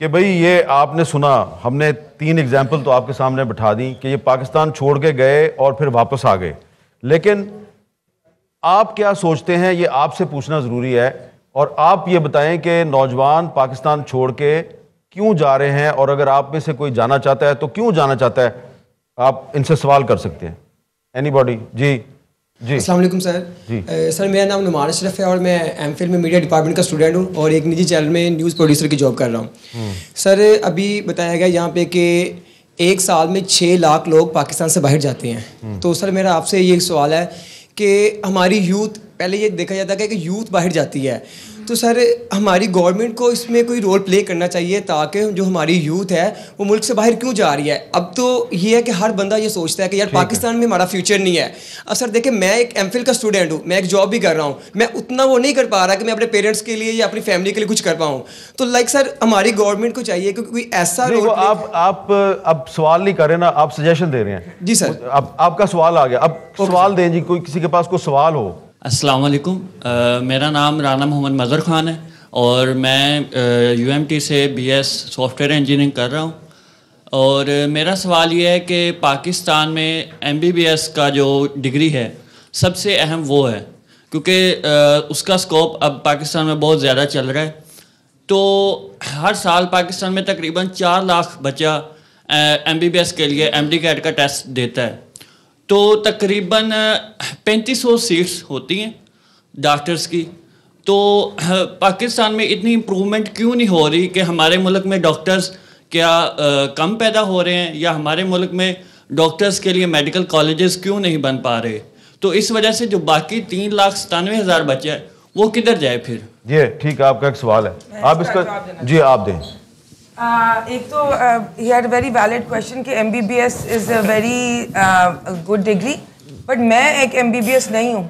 कि भाई ये आपने सुना, हमने तीन एग्ज़ाम्पल तो आपके सामने बिठा दी कि ये पाकिस्तान छोड़ के गए और फिर वापस आ गए। लेकिन आप क्या सोचते हैं, ये आपसे पूछना ज़रूरी है और आप ये बताएँ कि नौजवान पाकिस्तान छोड़ के क्यों जा रहे हैं और अगर आप में से कोई जाना चाहता है तो क्यों जाना चाहता है? आप इनसे सवाल कर सकते हैं। Annie ji. Aslam sir. Sir मेरा नाम नुमान अशरफ है और मैं एम फिल में मीडिया डिपार्टमेंट का स्टूडेंट हूँ और एक निजी चैनल में न्यूज़ प्रोड्यूसर की जॉब कर रहा हूँ। हम्म। सर अभी बताया गया यहाँ पे कि एक साल में छः लाख लोग पाकिस्तान से बाहर जाते हैं। हम्म। तो सर मेरा आपसे ये सवाल है कि हमारी यूथ पहले ये देखा जाता है कि यूथ बाहर जाती है। तो सर हमारी गवर्नमेंट को इसमें कोई रोल प्ले करना चाहिए ताकि जो हमारी यूथ है वो मुल्क से बाहर क्यों जा रही है? अब तो ये है कि हर बंदा ये सोचता है कि यार पाकिस्तान में हमारा फ्यूचर नहीं है। अब सर देखें मैं एक एम का स्टूडेंट हूँ मैं एक जॉब भी कर रहा हूँ। मैं उतना वो नहीं कर पा रहा कि मैं अपने पेरेंट्स के लिए या अपनी फैमिली के लिए कुछ कर पाऊँ। तो लाइक सर हमारी गवर्नमेंट को चाहिए क्योंकि कोई ऐसा रोल आप आप अब सवाल नहीं कर रहे ना आप सजेशन दे रहे हैं। जी सर। अब आपका सवाल आ गया। अब सवाल दें जी कोई किसी के पास कोई सवाल हो असलकुम मेरा नाम राना मोहम्मद मज़र ख़ान है और मैं यू एम टी से बी एस सॉफ्टवेयर इंजीनियरिंग कर रहा हूँ। और मेरा सवाल ये है कि पाकिस्तान में एम बी बी एस का जो डिग्री है, सबसे अहम वो है, क्योंकि उसका स्कोप अब पाकिस्तान में बहुत ज़्यादा चल रहा है। तो हर साल पाकिस्तान में तकरीबन चार लाख बच्चा एम बी बी एस के लिए एम डी कैट का टेस्ट देता है। तो तकरीबन पैंतीस सौ सीट्स होती हैं डॉक्टर्स की। तो पाकिस्तान में इतनी इम्प्रूवमेंट क्यों नहीं हो रही कि हमारे मुल्क में डॉक्टर्स क्या आ, कम पैदा हो रहे हैं या हमारे मुल्क में डॉक्टर्स के लिए मेडिकल कॉलेजेस क्यों नहीं बन पा रहे? तो इस वजह से जो बाकी तीन लाख सतानवे हज़ार बच्चे हैं वो किधर जाए फिर? ये ठीक है आपका एक सवाल है। आप इसका जी आप दें। Uh, एक तो he had very valid question कि M B B S is a very good degree but मैं एक एम बी बी एस नहीं हूँ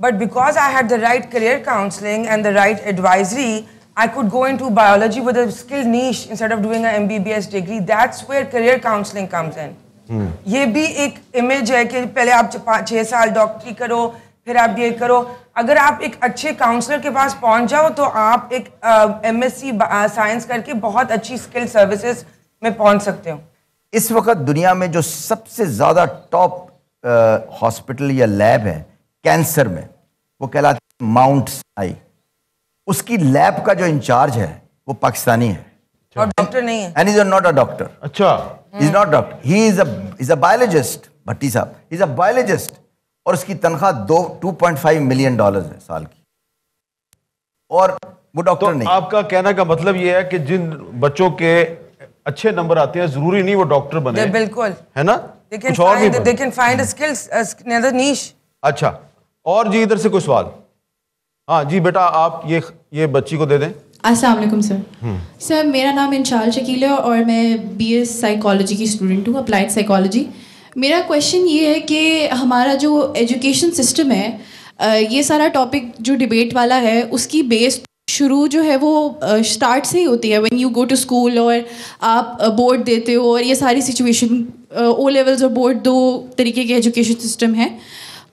but because I had the right career counselling and the right advisory I I could go into biology with a skill niche instead of doing an MBBS degree. That's where career counseling comes in. Hmm. ये भी एक image है कि पहले आप छः साल डॉक्टरी करो फिर आप ये करो अगर आप एक अच्छे काउंसलर के पास पहुँच जाओ तो आप एक एम एस सी साइंस करके बहुत अच्छी स्किल सर्विसेज़ में पहुँच सकते हो। इस वक्त दुनिया में जो सबसे ज़्यादा टॉप हॉस्पिटल या लैब है कैंसर में वो कहलाती है माउंट आई उसकी लैब का जो इंचार्ज है वो पाकिस्तानी है। और डॉक्टर नहीं है। And is not a doctor अच्छा। Is not doctor he is is a biologist Bhatti साहब। इज़ अ बायोलॉजिस्ट और उसकी तनख्वाह दो two point five million dollar है साल की। और वो डॉक्टर तो नहीं आपका कहने का मतलब ये है कि जिन बच्चों के अच्छे नंबर आते हैं ज़रूरी नहीं वो डॉक्टर बने। बिल्कुल। है ना? कुछ और भी they can find a skills another niche अच्छा और जी इधर से कोई सवाल? हाँ जी बेटा आप ये ये बच्ची को दे दें। अस्सलाम वालेकुम सर। हम्म। सर मेरा नाम इंशाल शकील है और मैं बीएस साइकोलॉजी की स्टूडेंट हूँ अप्लाइड साइकोलॉजी मेरा क्वेश्चन ये है कि हमारा जो एजुकेशन सिस्टम है ये सारा टॉपिक जो डिबेट वाला है, उसकी बेस शुरू जो है वो स्टार्ट से ही होती है। When you go to school और आप बोर्ड देते हो और ये सारी सिचुएशन ओ लेवल्स और बोर्ड दो तरीके के एजुकेशन सिस्टम है।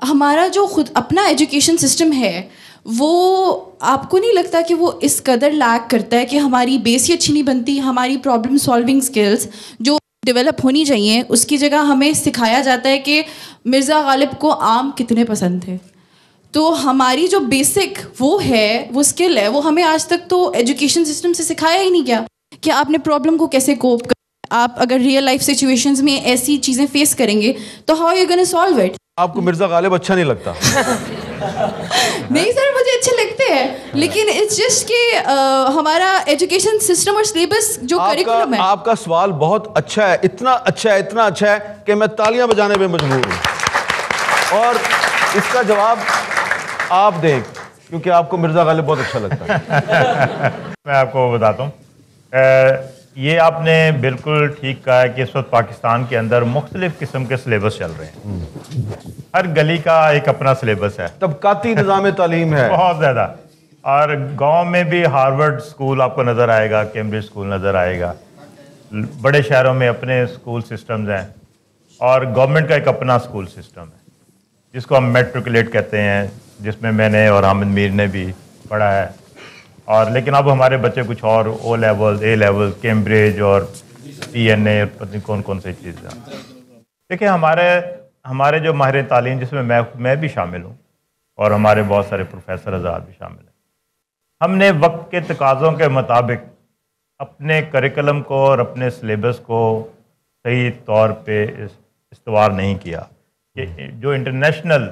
हमारा जो खुद अपना एजुकेशन सिस्टम है, वो आपको नहीं लगता कि वो इस कदर लैक करता है कि हमारी बेस ही अच्छी नहीं बनती, हमारी प्रॉब्लम सॉल्विंग स्किल्स जो डेवलप होनी चाहिए। उसकी जगह हमें सिखाया जाता है कि मिर्ज़ा गालिब को आम कितने पसंद थे। तो हमारी जो बेसिक वो है वो स्किल है वो हमें आज तक तो एजुकेशन सिस्टम से सिखाया ही नहीं गया। कि आपने प्रॉब्लम को कैसे कोप कर आप अगर रियल लाइफ सिचुएशंस में ऐसी चीज़ें फेस करेंगे तो how you gonna solve it आपको मिर्ज़ा गालिब अच्छा नहीं लगता? नहीं सर मुझे अच्छे लगते हैं। लेकिन इट्स जस्ट कि हमारा एजुकेशन सिस्टम और सिलेबस जो करिकुलम है। आपका सवाल बहुत अच्छा है इतना अच्छा है इतना अच्छा है कि मैं तालियाँ बजाने पे मजबूर हूँ। और इसका जवाब आप दें क्योंकि आपको मिर्ज़ा गालिब बहुत अच्छा लगता है। मैं आपको बताता हूँ। ये आपने बिल्कुल ठीक कहा है कि इस वक्त पाकिस्तान के अंदर मुख्तलिफ़ किस्म के सिलेबस चल रहे हैं। हर गली का एक अपना सिलेबस है। तबकाती निज़ाम तालीम है। बहुत ज़्यादा। और गाँव में भी हार्वर्ड स्कूल आपको नज़र आएगा कैम्ब्रिज स्कूल नज़र आएगा। बड़े शहरों में अपने स्कूल सिस्टम्स हैं और गवर्नमेंट का एक अपना स्कूल सिस्टम है जिसको हम मेट्रिकुलेट कहते हैं जिसमें मैंने और हामिद मीर ने भी पढ़ा है। और लेकिन अब हमारे बच्चे कुछ और O level A level Cambridge और टी एन ए कौन कौन सी चीज़ें देखिए, हमारे हमारे जो माहिर तालीम, जिसमें मैं मैं भी शामिल हूँ और हमारे बहुत सारे प्रोफेसर आज़ाद भी शामिल हैं। हमने वक्त के तकाज़ों के मुताबिक अपने करिकुलम को और अपने सिलेबस को सही तौर पे इस्तवार नहीं किया। कि जो इंटरनेशनल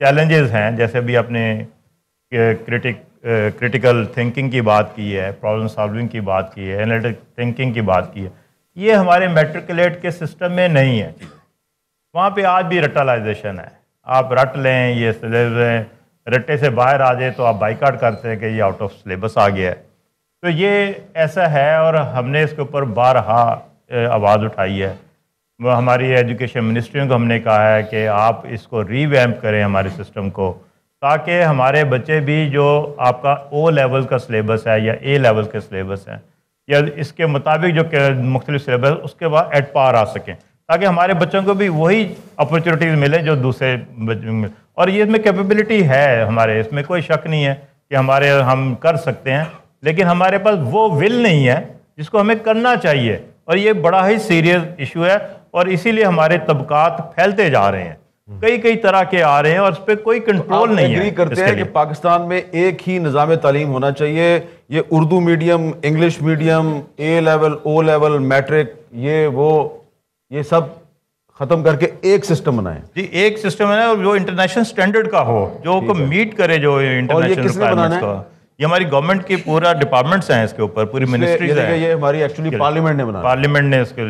चैलेंजेस हैं, जैसे अभी आपने क्रिटिक क्रिटिकल थिंकिंग की बात की है प्रॉब्लम सॉल्विंग की बात की है एनालिटिक थिंकिंग की बात की है। ये हमारे मेट्रिकुलेट के सिस्टम में नहीं है। वहाँ पे आज भी रटलाइजेशन है। आप रट लें, ये सिलेबस रट्टे से बाहर आ जाए तो आप बाइकाट करते हैं कि ये आउट ऑफ़ सिलेबस आ गया है। तो ये ऐसा है और हमने इसके ऊपर बारहा आवाज़ उठाई है। हमारी एजुकेशन मिनिस्ट्रियों को हमने कहा है कि आप इसको रीवैम्प करें हमारे सिस्टम को। ताकि हमारे बच्चे भी जो आपका ओ लेवल का सिलेबस है या ए लेवल के सिलेबस है, या इसके मुताबिक जो मुख्तलिफ़ सिलेबस उसके बाद एट पार आ सकें। ताकि हमारे बच्चों को भी वही अपॉर्चुनिटीज़ मिले जो दूसरे और ये इसमें कैपेबिलिटी है हमारे, इसमें कोई शक नहीं है कि हमारे हम कर सकते हैं, लेकिन हमारे पास वो विल नहीं है जिसको हमें करना चाहिए। और ये बड़ा ही सीरियस इशू है, और इसीलिए हमारे तबकात फैलते जा रहे हैं। कई कई तरह के आ रहे हैं और उस पर कोई कंट्रोल तो नहीं है करते हैं कि पाकिस्तान में एक ही निज़ाम तालीम होना चाहिए ये Urdu medium English medium A level O level matric ये वो ये सब खत्म करके एक सिस्टम बनाए। जी एक सिस्टम है जो इंटरनेशनल स्टैंडर्ड का हो जो को मीट करे जो इंटरनेशनल का। ये हमारी गवर्नमेंट की पूरा डिपार्टमेंट्स हैं इसके ऊपर पूरी मिनिस्ट्री है। ये हमारी एक्चुअली पार्लियामेंट ने बनाया। पार्लियामेंट ने इसके